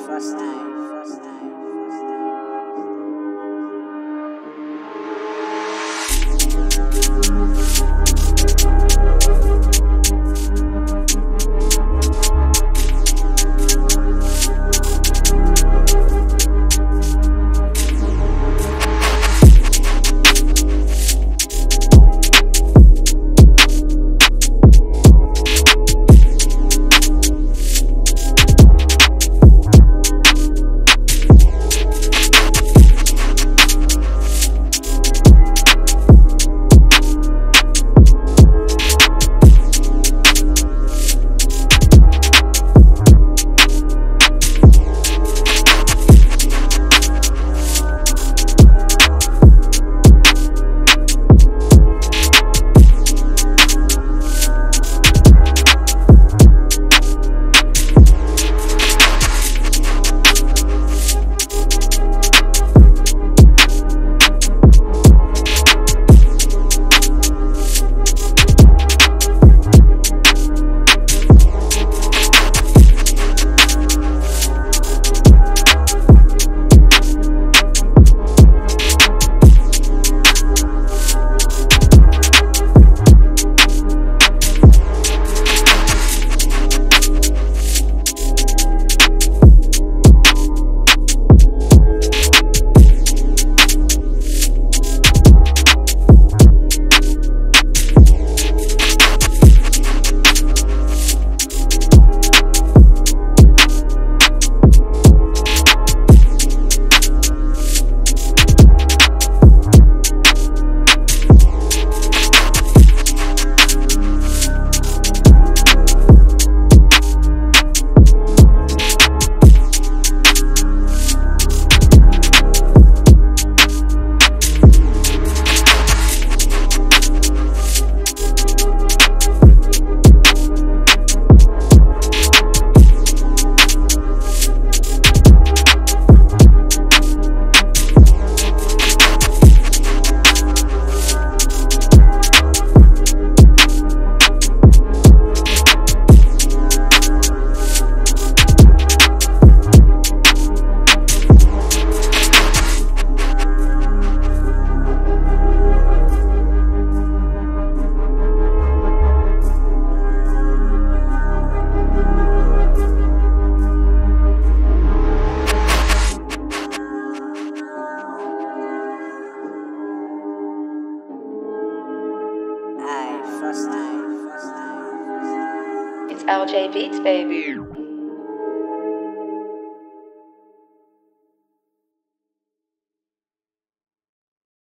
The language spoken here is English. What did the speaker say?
first time, first time. It's LJ Beats, baby.